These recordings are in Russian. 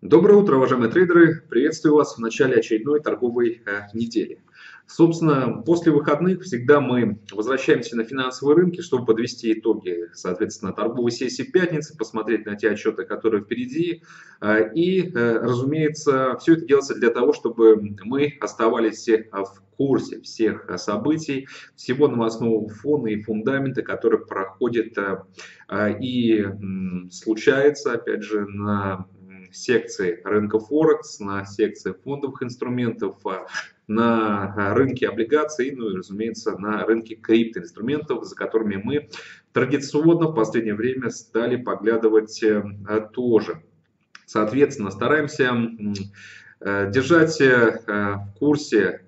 Доброе утро, уважаемые трейдеры! Приветствую вас в начале очередной торговой э, недели. Собственно, после выходных всегда мы возвращаемся на финансовые рынки, чтобы подвести итоги, соответственно, торговой сессии пятницы, посмотреть на те отчеты, которые впереди. Э, и, э, разумеется, все это делается для того, чтобы мы оставались в курсе всех событий, всего новостного фона и фундамента, который проходит и случается, опять же, на секции рынка Форекс, на секции фондовых инструментов, а, на рынке облигаций, ну и, разумеется, на рынке криптоинструментов, за которыми мы традиционно в последнее время стали поглядывать э, тоже. Соответственно, стараемся э, держать э, в курсе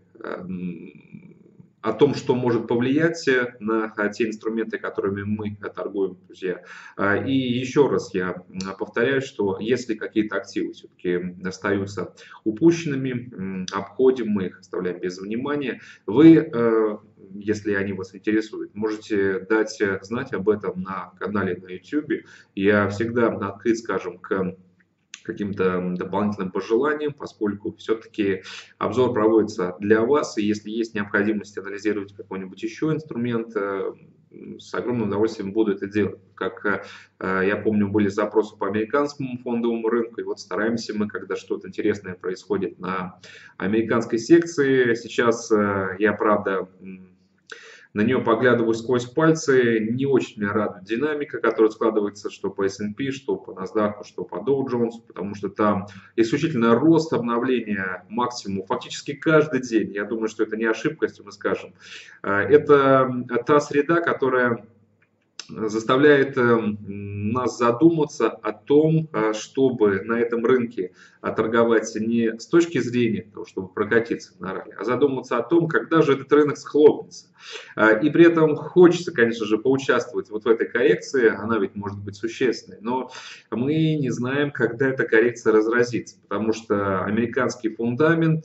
о том, что может повлиять на те инструменты, которыми мы торгуем, друзья. А, и еще раз я повторяю, что если какие-то активы все-таки остаются упущенными, обходим мы их, оставляем без внимания, вы э, если они вас интересуют. Можете дать знать об этом на канале на YouTube. Я всегда открыт, скажем, к каким-то дополнительным пожеланиям, поскольку все-таки обзор проводится для вас, и если есть необходимость анализировать какой-нибудь еще инструмент, э, с огромным удовольствием буду это делать. Как э, я помню, были запросы по американскому фондовому рынку, и вот стараемся мы, когда что-то интересное происходит на американской секции. Сейчас э, я, правда, на нее поглядываю сквозь пальцы, не очень меня радует динамика, которая складывается что по S&P, что по NASDAQ, что по Dow Jones, потому что там исключительно рост обновления максимум фактически каждый день. Я думаю, что это не ошибка, если мы скажем. А, это та среда, которая заставляет эм, нас задуматься о том, а, чтобы на этом рынке торговать не с точки зрения того, чтобы прокатиться на ралли, а задуматься о том, когда же этот рынок схлопнется. А, и при этом хочется, конечно же, поучаствовать вот в этой коррекции, она ведь может быть существенной, но мы не знаем, когда эта коррекция разразится, потому что американский фундамент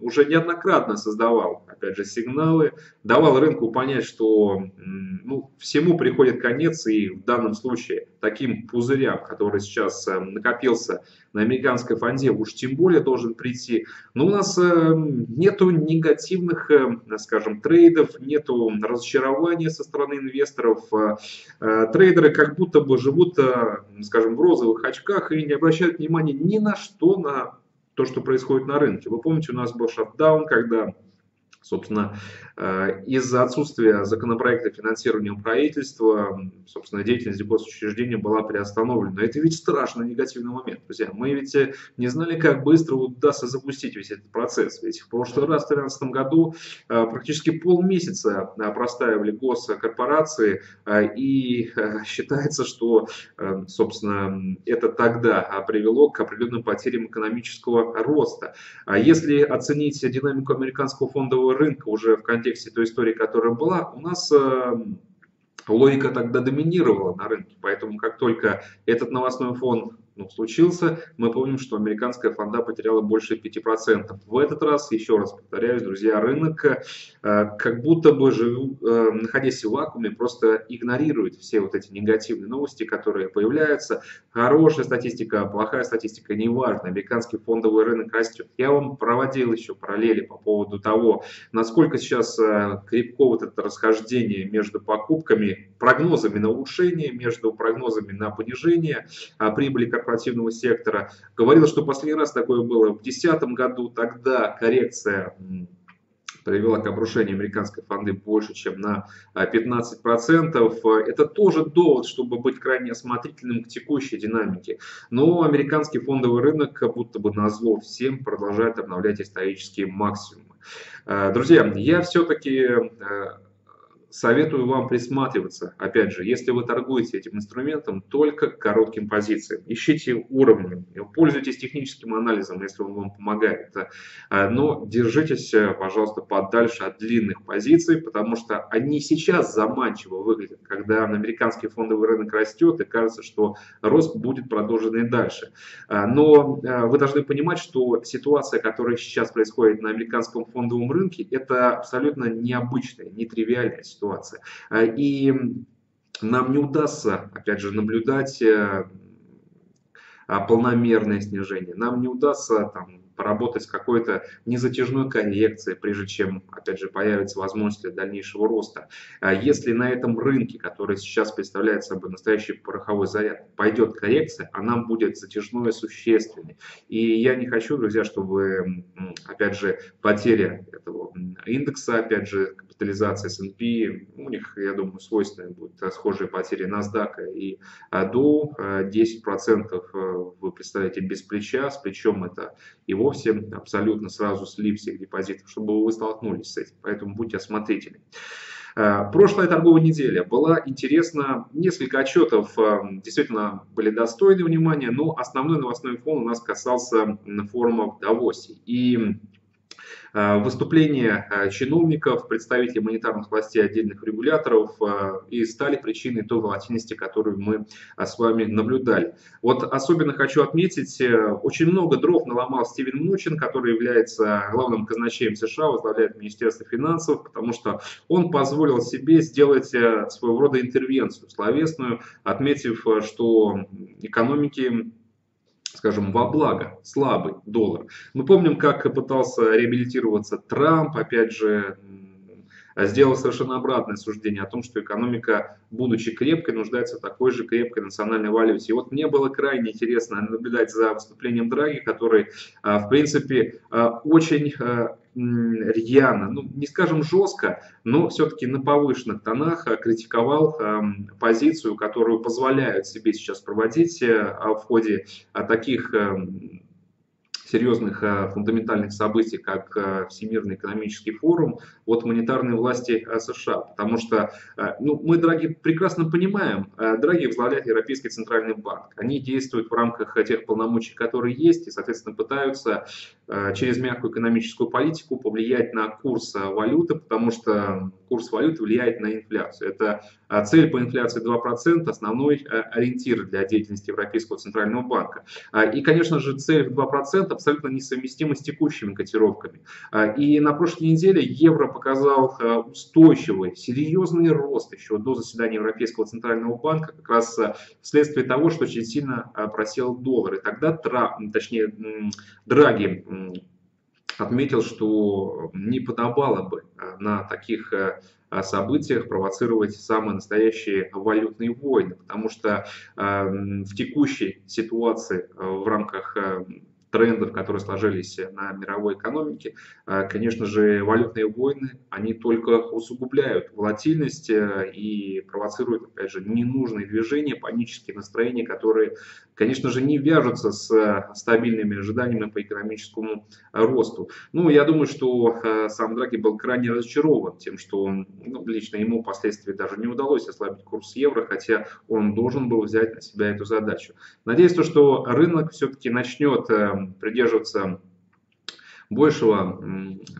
уже неоднократно создавал, опять же, сигналы, давал рынку понять, что ну, всему приходит конец, и в данном случае таким пузырям, который сейчас эм, накопился на американской фонде, уж тем более должен прийти. Но у нас эм, нету негативных, эм, скажем, трейдов, нету разочарования со стороны инвесторов. Э, э, трейдеры как будто бы живут, э, скажем, в розовых очках и не обращают внимания ни на что, на то, что происходит на рынке. Вы помните, у нас был шатдаун, когда Собственно, э, из-за отсутствия законопроекта финансирования правительства, собственно, деятельность госучреждения была приостановлена. Это ведь страшно негативный момент, друзья. Мы ведь э, не знали, как быстро удастся запустить весь этот процесс. Ведь в прошлый раз, в 2013 году, э, практически полмесяца простаивали госкорпорации, и считается, что, собственно, это тогда привело к определенным потерям экономического роста. А если оценить динамику американского фондового рынка уже в контексте той истории, которая была, у нас эм, логика тогда доминировала на рынке. Поэтому как только этот новостной фон ну, случился, мы помним, что американская фонда потеряла больше 5%. В этот раз, еще раз повторяюсь, друзья, рынок э, как будто бы, живу, э, находясь в вакууме, просто игнорирует все вот эти негативные новости, которые появляются. Хорошая статистика, плохая статистика, неважно. Американский фондовый рынок растет. Я вам проводил еще параллели по поводу того, насколько сейчас э, крепко вот это расхождение между покупками, прогнозами на улучшение, между прогнозами на понижение а прибыли корпоративного сектора. Говорил, что последний раз такое было в 2010 году, тогда коррекция привела к обрушению американской фонды больше, чем на 15%. Это тоже довод, чтобы быть крайне осмотрительным к текущей динамике. Но американский фондовый рынок, как будто бы на зло всем, продолжает обновлять исторические максимумы. Друзья, я все-таки советую вам присматриваться, опять же, если вы торгуете этим инструментом, только к коротким позициям. Ищите уровни, пользуйтесь техническим анализом, если он вам помогает. А, но держитесь, пожалуйста, подальше от длинных позиций, потому что они сейчас заманчиво выглядят, когда американский фондовый рынок растет и кажется, что рост будет продолжен и дальше. А, но а, вы должны понимать, что ситуация, которая сейчас происходит на американском фондовом рынке, это абсолютно необычная, нетривиальная ситуация ситуация. А, и нам не удастся, опять же, наблюдать э, полномерное снижение. Нам не удастся там, поработать с какой-то незатяжной коррекцией, прежде чем, опять же, появится возможность для дальнейшего роста. А если на этом рынке, который сейчас представляет собой настоящий пороховой заряд, пойдет коррекция, она будет затяжной и существенной. И я не хочу, друзья, чтобы, опять же, потеря этого индекса, опять же, капитализация S&P, у них, я думаю, свойственны будут схожие потери NASDAQ и до 10% э, вы представляете без плеча, с плечом это и вовсе абсолютно сразу слив всех депозитов, чтобы вы столкнулись с этим. Поэтому будьте осмотрительны. Э, прошлая торговая неделя была интересна. Несколько отчетов э, действительно были достойны внимания, но основной новостной фон у нас касался форума в Давосе. И выступления э, чиновников, представителей монетарных властей отдельных регуляторов э, и стали причиной той волатильности, которую мы с вами наблюдали. Вот особенно хочу отметить, очень много дров наломал Стивен Мучин, который является главным казначеем США, возглавляет Министерство финансов, потому что он позволил себе сделать своего рода интервенцию словесную, отметив, что экономики скажем, во благо, слабый доллар. Мы помним, как пытался реабилитироваться Трамп, опять же, сделал совершенно обратное суждение о том, что экономика, будучи крепкой, нуждается в такой же крепкой национальной валюте. И вот мне было крайне интересно наблюдать за выступлением Драги, который, а, в принципе, а, очень а, рьяно, ну не скажем жестко, но все-таки на повышенных тонах критиковал позицию, которую позволяют себе сейчас проводить в ходе таких серьезных э, фундаментальных событий, как э, Всемирный экономический форум от монетарной власти э, США. Потому что ну, мы, Драги, прекрасно понимаем, Драги возглавляет Европейский центральный банк. Они действуют в рамках тех полномочий, которые есть, и, соответственно, пытаются через мягкую экономическую политику повлиять на курс валюты, потому что курс валюты влияет на инфляцию. Это цель по инфляции 2%, основной ориентир для деятельности Европейского центрального банка. И, конечно же, цель в 2% абсолютно несовместимы с текущими котировками. А, и на прошлой неделе евро показал а, устойчивый, серьезный рост еще до заседания Европейского центрального банка, как раз а, вследствие того, что очень сильно просел доллар. И тогда, точнее, Драги отметил, что не подобало бы на таких событиях провоцировать самые настоящие валютные войны, потому что в текущей ситуации в рамках трендов, которые сложились на мировой экономике, конечно же, валютные войны, они только усугубляют волатильность э, и провоцируют, опять же, ненужные движения, панические настроения, которые, конечно же, не вяжутся с э, стабильными ожиданиями по экономическому росту. Ну, я думаю, что э, сам Драги был крайне разочарован тем, что ну, лично ему впоследствии даже не удалось ослабить курс евро, хотя он должен был взять на себя эту задачу. Надеюсь, что рынок все-таки начнет придерживаться большего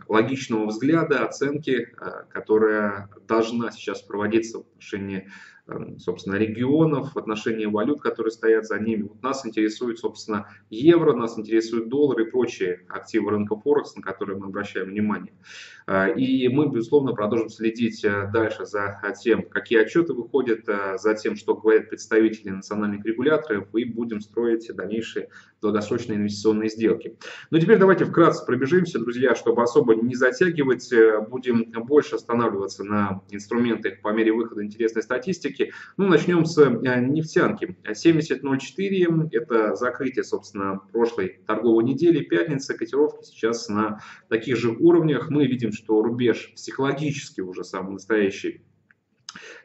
логичного взгляда, оценки, э, которая должна сейчас проводиться в отношении собственно, регионов, в отношении валют, которые стоят за ними. Вот нас интересует, собственно, евро, нас интересует доллар и прочие активы рынка Форекс, на которые мы обращаем внимание. Э, и мы, безусловно, продолжим следить э, дальше за тем, какие отчеты выходят, э, за тем, что говорят представители национальных регуляторов, и будем строить дальнейшие долгосрочные инвестиционные сделки. Ну, теперь давайте вкратце пробежимся, друзья, чтобы особо не затягивать. Будем больше останавливаться на инструментах по мере выхода интересной статистики. Ну, начнем с э, нефтянки. 70.04 это закрытие, собственно, прошлой торговой недели, пятница, котировки сейчас на таких же уровнях. Мы видим, что рубеж психологически уже самый настоящий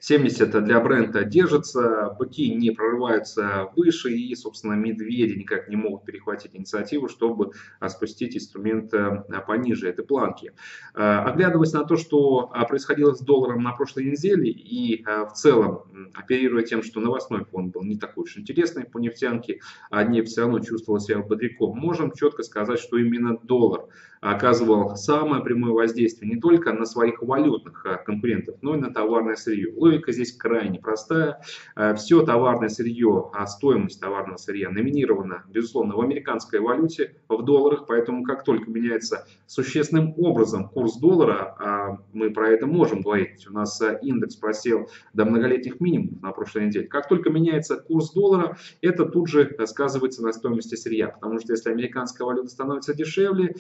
70 для бренда держится, быки не прорываются выше и, собственно, медведи никак не могут перехватить инициативу, чтобы а, спустить инструмент а, пониже этой планки. А, оглядываясь на то, что происходило с долларом на прошлой неделе и в целом оперируя тем, что новостной фон был не такой уж интересный по нефтянке, а нефть все равно чувствовала себя бодряком, можем четко сказать, что именно доллар оказывал самое прямое воздействие не только на своих валютных а, конкурентов, но и на товарное сырье. Логика здесь крайне простая. А, Все товарное сырье, а стоимость товарного сырья номинирована, безусловно, в американской валюте, в долларах, поэтому как только меняется существенным образом курс доллара, мы про это можем говорить, у нас индекс просел до многолетних минимумов на прошлой неделе, как только меняется курс доллара, это тут же сказывается на стоимости сырья, потому что если американская валюта становится дешевле,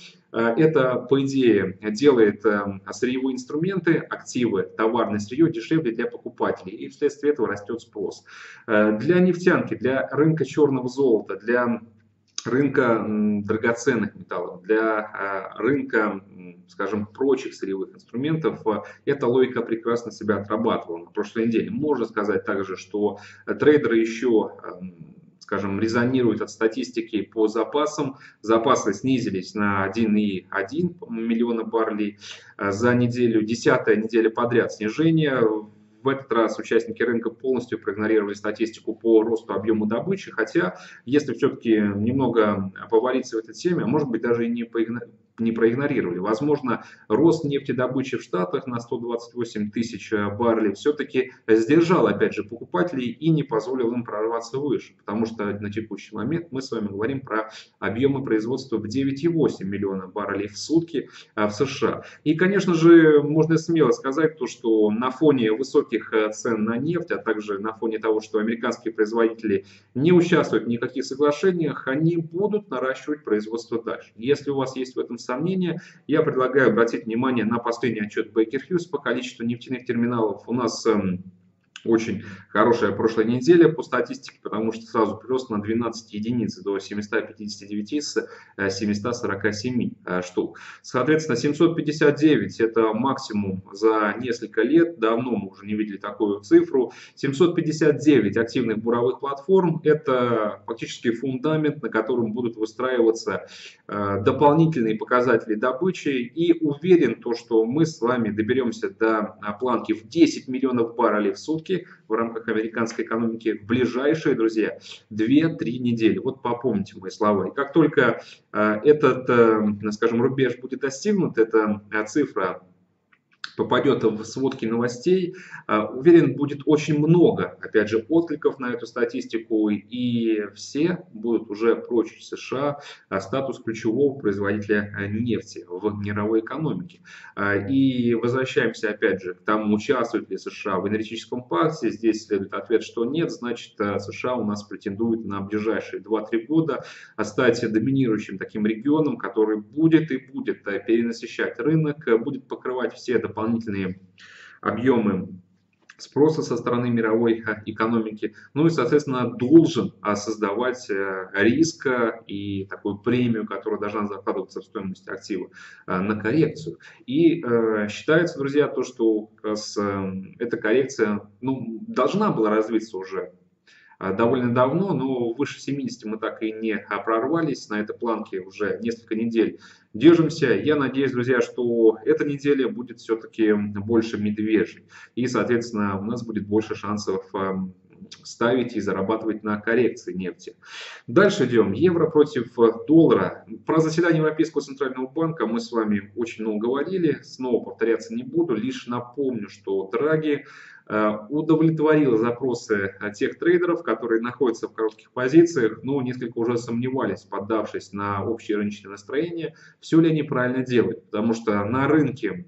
это, по идее, делает эм, сырьевые инструменты, активы, товарное сырье дешевле для покупателей, и вследствие этого растет спрос. Э, для нефтянки, для рынка черного золота, для рынка драгоценных металлов, для э, рынка, скажем, прочих сырьевых инструментов, э, эта логика прекрасно себя отрабатывала на прошлой неделе. Можно сказать также, что трейдеры еще эм, скажем, резонирует от статистики по запасам. Запасы снизились на 1,1 миллиона баррелей э, за неделю, десятая неделя подряд снижение. В этот раз участники рынка полностью проигнорировали статистику по росту объема добычи, хотя если все-таки немного повариться в этой теме, а может быть даже и не не проигнорировали. Возможно, рост нефтедобычи в Штатах на 128 тысяч э, баррелей все-таки сдержал, опять же, покупателей и не позволил им прорваться выше, потому что на текущий момент мы с вами говорим про объемы производства в 9,8 миллиона баррелей в сутки э, в США. И, конечно же, можно смело сказать то, что на фоне высоких э, цен на нефть, а также на фоне того, что американские производители не участвуют в никаких соглашениях, они будут наращивать производство дальше. Если у вас есть в этом сомнения, я предлагаю обратить внимание на последний отчет Baker Hughes по количеству нефтяных терминалов. У нас эм, очень хорошая прошлая неделя по статистике, потому что сразу прирост на 12 единиц до 759 с 747 э, э, штук. Соответственно, 759 это максимум за несколько лет, давно мы уже не видели такую цифру. 759 активных буровых платформ это фактически фундамент, на котором будут выстраиваться э, дополнительные показатели добычи и уверен, то, что мы с вами доберемся до планки в 10 миллионов баррелей в сутки в рамках американской экономики в ближайшие, друзья, 2-3 недели. Вот попомните мои слова. И как только э, этот, э, скажем, рубеж будет достигнут, эта э, цифра попадет в сводки новостей, а, уверен, будет очень много, опять же, откликов на эту статистику, и все будут уже прочить США а, статус ключевого производителя а, нефти в мировой экономике. И возвращаемся, опять же, к тому, участвует ли США в энергетическом пакте. Здесь следует ответ, что нет, значит, США у нас претендует на ближайшие 2-3 года стать доминирующим таким регионом, который будет и будет перенасыщать рынок, будет покрывать все дополнительные дополнительные объемы спроса со стороны мировой экономики, ну и, соответственно, должен создавать э, риск и такую премию, которая должна закладываться в стоимость актива э, на коррекцию. И э, считается, друзья, то, что эта коррекция ну, должна была развиться уже довольно давно, но выше 70 мы так и не прорвались на этой планке уже несколько недель держимся. Я надеюсь, друзья, что эта неделя будет все-таки больше медвежьей. И, соответственно, у нас будет больше шансов эм, ставить и зарабатывать на коррекции нефти. Дальше идем. Евро против доллара. Про заседание Европейского центрального банка мы с вами очень много говорили. Снова повторяться не буду. Лишь напомню, что Драги Э, удовлетворила запросы э, тех трейдеров, которые находятся в коротких позициях, но несколько уже сомневались, поддавшись на общее рыночное настроение, все ли они правильно делают. Потому что на рынке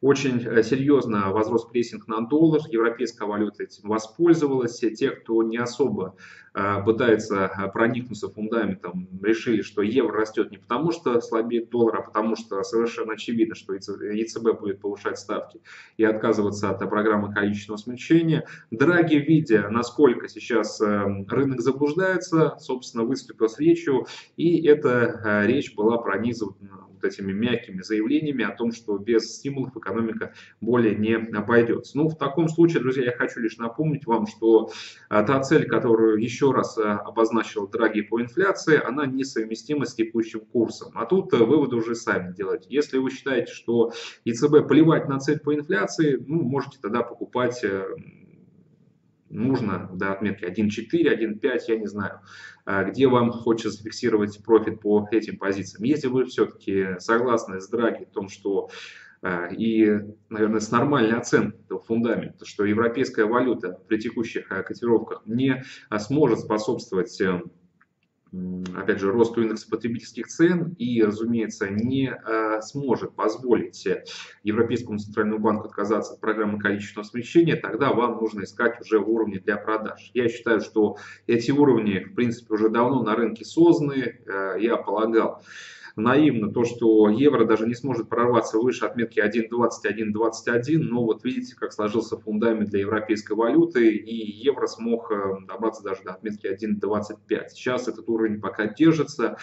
очень э, серьезно возрос прессинг на доллар, европейская валюта этим воспользовалась. Те, кто не особо э, пытается э, проникнуться фундаментом, решили, что евро растет не потому, что слабеет доллар, а потому что совершенно очевидно, что ЕЦБ будет повышать ставки и отказываться от программы количественного смягчения. Драги, видя, насколько сейчас рынок заблуждается, собственно, выступил с речью, и эта речь была пронизана вот этими мягкими заявлениями о том, что без стимулов экономика более не обойдется. Ну, в таком случае, друзья, я хочу лишь напомнить вам, что а, та цель, которую еще раз а, обозначил Драги по инфляции, она несовместима с текущим курсом. А тут а, выводы уже сами делать. Если вы считаете, что ЕЦБ плевать на цель по инфляции, ну, можете тогда покупать нужно до отметки 1.4, 1.5, я не знаю, где вам хочется зафиксировать профит по этим позициям. Если вы все-таки согласны с Драги в том, что и, наверное, с нормальной оценкой этого фундамента, что европейская валюта при текущих котировках не сможет способствовать опять же, росту индекса потребительских цен и, разумеется, не а, сможет позволить Европейскому центральному банку отказаться от программы количественного смещения, тогда вам нужно искать уже уровни для продаж. Я считаю, что эти уровни, в принципе, уже давно на рынке созданы. Э, я полагал, наивно то, что евро даже не сможет прорваться выше отметки 1.20-1.21, но вот видите, как сложился фундамент для европейской валюты, и евро смог э, добраться даже до отметки 1.25. Сейчас этот уровень пока держится,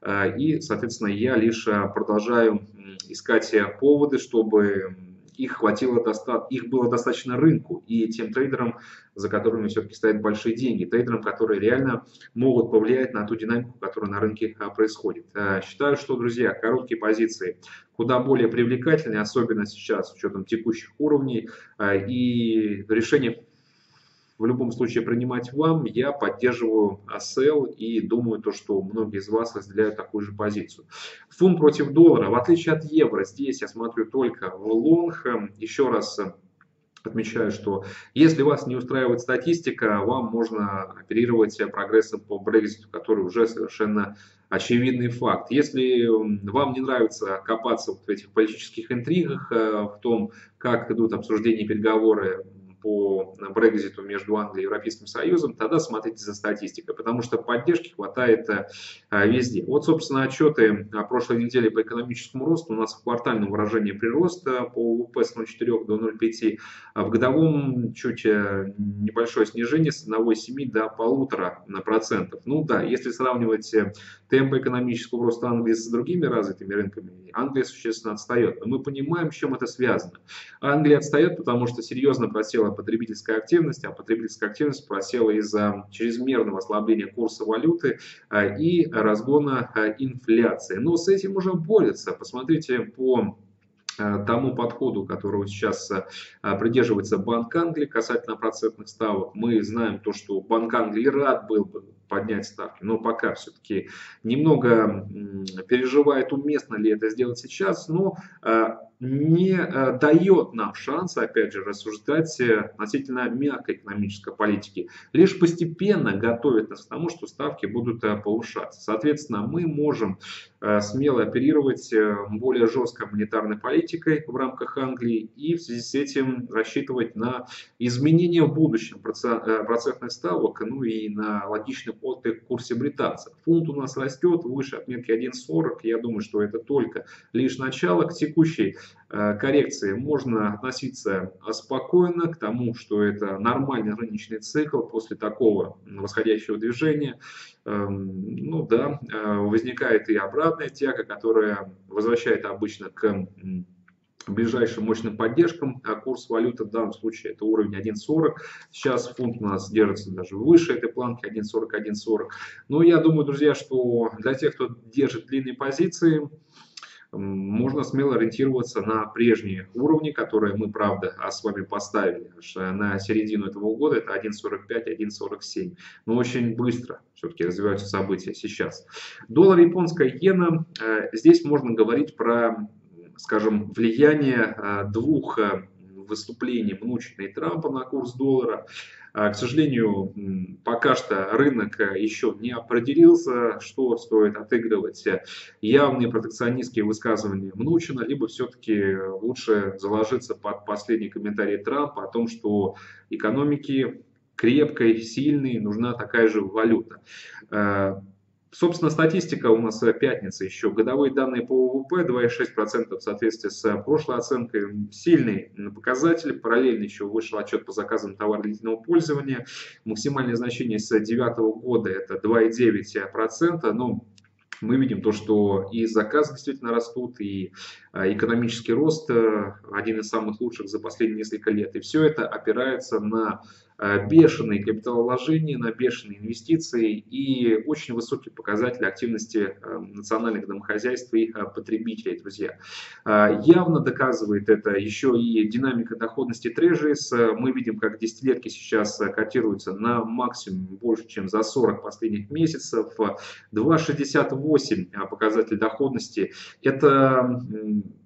э, и, соответственно, я лишь э, продолжаю искать поводы, чтобы их хватило их было достаточно рынку и тем трейдерам, за которыми все-таки стоят большие деньги, трейдерам, которые реально могут повлиять на ту динамику, которая на рынке а, происходит. А, считаю, что, друзья, короткие позиции куда более привлекательны, особенно сейчас с учетом текущих уровней, а, и решение в любом случае принимать вам. Я поддерживаю ASL и думаю, то, что многие из вас разделяют такую же позицию. Фунт против доллара, в отличие от евро, здесь я смотрю только в лонг. Еще раз отмечаю, что если вас не устраивает статистика, вам можно оперировать прогрессом по Brexit, который уже совершенно очевидный факт. Если вам не нравится копаться в этих политических интригах, э, в том, как идут обсуждения и переговоры по Брекзиту между Англией и Европейским Союзом, тогда смотрите за статистикой, потому что поддержки хватает э, везде. Вот, собственно, отчеты прошлой неделе по экономическому росту у нас в квартальном выражении прироста по ВВП с 0,4 до 0,5, а в годовом чуть э, небольшое снижение с 1,7 до 1,5%. Ну да, если сравнивать э, темпы экономического роста Англии с другими развитыми рынками, Англия существенно отстает. Но мы понимаем, с чем это связано. Англия отстает, потому что серьезно просела просела потребительская активность, а потребительская активность просела из-за чрезмерного ослабления курса валюты а, и разгона а, инфляции. Но с этим уже борются. Посмотрите по а, тому подходу, которого сейчас придерживается Банк Англии касательно процентных ставок. Мы знаем то, что Банк Англии рад был бы поднять ставки, но пока все-таки немного переживает, уместно ли это сделать сейчас, но не э, дает нам шанса, опять же, рассуждать э, относительно мягкой экономической политики. Лишь постепенно готовит нас к тому, что ставки будут э, повышаться. Соответственно, мы можем смело оперировать более жесткой монетарной политикой в рамках Англии и в связи с этим рассчитывать на изменения в будущем процентных ставок, ну и на логичный отклик в курсе британцев. Фунт у нас растет выше отметки 1.40. Я думаю, что это только лишь начало к текущей Э, коррекции можно относиться спокойно к тому, что это нормальный рыночный цикл после такого восходящего движения. Эм, ну да, э, возникает и обратная тяга, которая возвращает обычно к ближайшим мощным поддержкам. А курс валюты в данном случае это уровень 1.40. Сейчас фунт у нас держится даже выше этой планки 1.40, 1.40. Но я думаю, друзья, что для тех, кто держит длинные позиции, можно смело ориентироваться на прежние уровни, которые мы, правда, а, с вами поставили на середину этого года. Это 1.45, 1.47. Но очень быстро все-таки развиваются события сейчас. Доллар, японская иена. Э, здесь можно говорить про, скажем, влияние э, двух выступлений Мнучина и Трампа на курс доллара. А, к сожалению, пока что рынок еще не определился, что стоит отыгрывать явные протекционистские высказывания Мнучина, либо все-таки лучше заложиться под последний комментарий Трампа о том, что экономики крепкой, сильной, нужна такая же валюта. Э, Собственно, статистика у нас пятница еще. Годовые данные по ВВП 2,6% в соответствии с прошлой оценкой. Сильный показатель. Параллельно еще вышел отчет по заказам товара длительного пользования. Максимальное значение с 2009 года это 2,9%. Но мы видим то, что и заказы действительно растут, и а, экономический рост э, один из самых лучших за последние несколько лет. И все это опирается на бешеные капиталовложения, на бешеные инвестиции и очень высокие показатели активности национальных домохозяйств и потребителей, друзья. Явно доказывает это еще и динамика доходности трежерис. Мы видим, как десятилетки сейчас котируются на максимум больше, чем за 40 последних месяцев. 2,68 показатель доходности. Это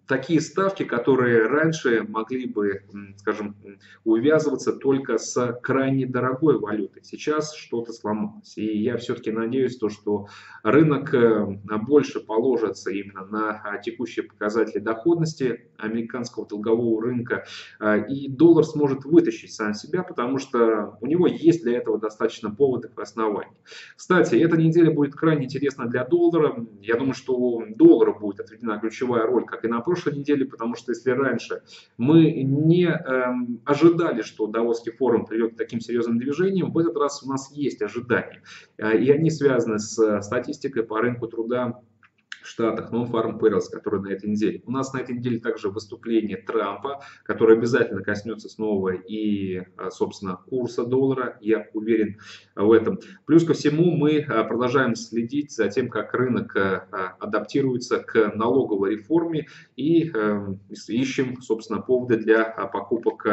такие ставки, которые раньше могли бы, скажем, увязываться только с крайне дорогой валютой. Сейчас что-то сломалось. И я все-таки надеюсь, то, что рынок э, больше положится именно на а, текущие показатели доходности американского долгового рынка. А, и доллар сможет вытащить сам себя, потому что у него есть для этого достаточно поводов и оснований. Кстати, эта неделя будет крайне интересна для доллара. Я думаю, что у доллара будет отведена ключевая роль, как и на прошлой неделе, потому что если раньше мы не эм, ожидали, что Давосский форум приведет к таким серьезным движениям, в этот раз у нас есть ожидания. Э, и они связаны с статистикой по рынку труда Штатах, Non-Farm Payrolls, который на этой неделе. У нас на этой неделе также выступление Трампа, которое обязательно коснется снова и, а, собственно, курса доллара, я уверен в этом. Плюс ко всему мы а, продолжаем следить за тем, как рынок а, адаптируется к налоговой реформе и ищем, собственно, поводы для покупок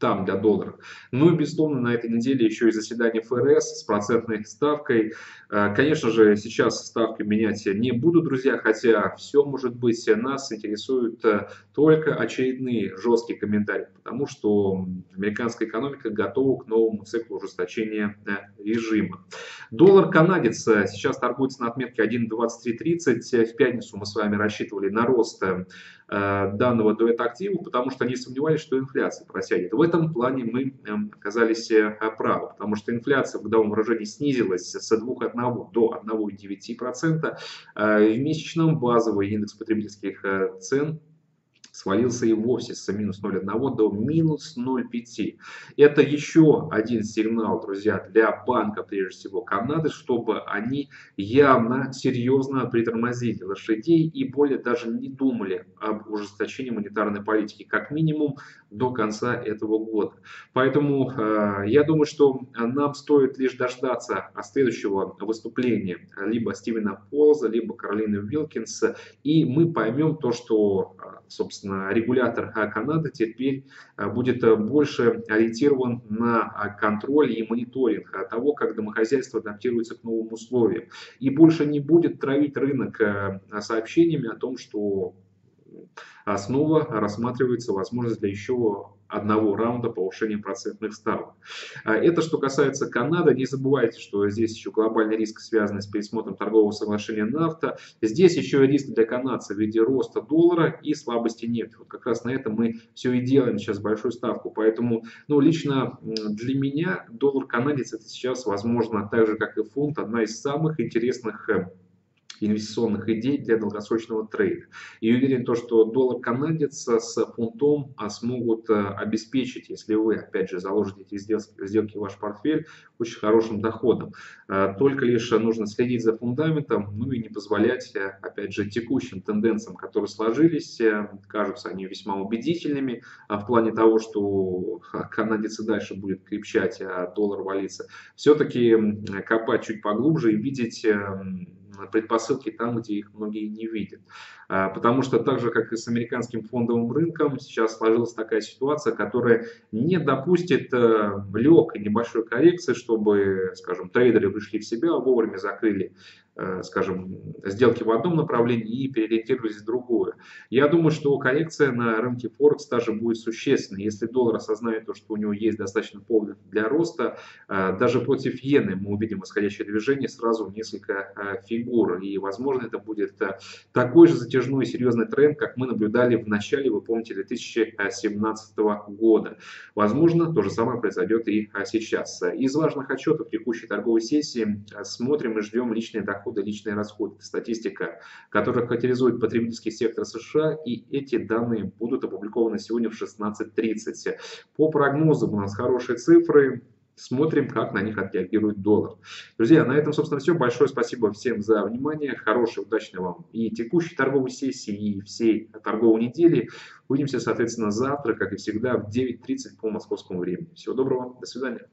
там для долларов. Ну и, безусловно, на этой неделе еще и заседание ФРС с процентной ставкой. Э, конечно же, сейчас ставки менять не буду, друзья, хотя все может быть. Нас интересуют э, только очередные жесткие комментарии, потому что американская экономика готова к новому циклу ужесточения э, режима. Доллар канадец сейчас торгуется на отметке 1.2330. В пятницу мы с вами рассчитывали на рост данного дуэта активов, потому что они сомневались, что инфляция просядет. В этом плане мы эм, оказались э, правы, потому что инфляция в годовом выражении снизилась с 2,1 до 1,9%. Э, в месячном базовый индекс потребительских э, цен свалился и вовсе с минус 0,1 до минус 0,5. Это еще один сигнал, друзья, для банка, прежде всего Канады, чтобы они явно, серьезно притормозили лошадей и более даже не думали об ужесточении монетарной политики, как минимум до конца этого года. Поэтому э, я думаю, что нам стоит лишь дождаться следующего выступления либо Стивена Полза, либо Каролины Вилкинса, и мы поймем то, что, э, собственно, регулятор Канады теперь э, будет больше ориентирован на контроль и мониторинг того, как домохозяйство адаптируется к новым условиям, и больше не будет травить рынок э, сообщениями о том, что снова рассматривается возможность для еще одного раунда повышения процентных ставок. А, это что касается Канады. Не забывайте, что здесь еще глобальный риск, связанный с пересмотром торгового соглашения нафта. Здесь еще риск для канадцев в виде роста доллара и слабости нефти. Вот как раз на этом мы все и делаем сейчас большую ставку. Поэтому, ну, лично для меня доллар канадец это сейчас, возможно, так же, как и фунт, одна из самых интересных э, инвестиционных идей для долгосрочного трейда. И уверен, то, что доллар канадец с фунтом а, смогут э, обеспечить, если вы, опять же, заложите эти сделки в ваш портфель, очень хорошим доходом. Э, только лишь нужно следить за фундаментом, ну и не позволять, э, опять же, текущим тенденциям, которые сложились, кажутся они весьма убедительными а в плане того, что канадец и дальше будет крепчать, а доллар валится. Все-таки копать чуть поглубже и видеть эм, предпосылки там, где их многие не видят. А, потому что так же, как и с американским фондовым рынком, сейчас сложилась такая ситуация, которая не допустит э, легкой небольшой коррекции, чтобы, скажем, трейдеры вышли в себя, вовремя закрыли скажем, сделки в одном направлении и переориентировались в другое. Я думаю, что коррекция на рынке Форекс даже будет существенной. Если доллар осознает то, что у него есть достаточно поводов для роста, э, даже против иены мы увидим исходящее движение сразу несколько э, фигур. И, возможно, это будет такой же затяжной серьезный тренд, как мы наблюдали в начале, вы помните, 2017 года. Возможно, то же самое произойдет и сейчас. Из важных отчетов текущей торговой сессии смотрим и ждем личные доходы доходы, личные расходы. Это статистика, которая характеризует потребительский сектор США, и эти данные будут опубликованы сегодня в 16.30. По прогнозам у нас хорошие цифры, смотрим, как на них отреагирует доллар. Друзья, на этом, собственно, все. Большое спасибо всем за внимание. Хорошей, удачной вам и текущей торговой сессии, и всей торговой недели. Увидимся, соответственно, завтра, как и всегда, в 9.30 по московскому времени. Всего доброго, до свидания.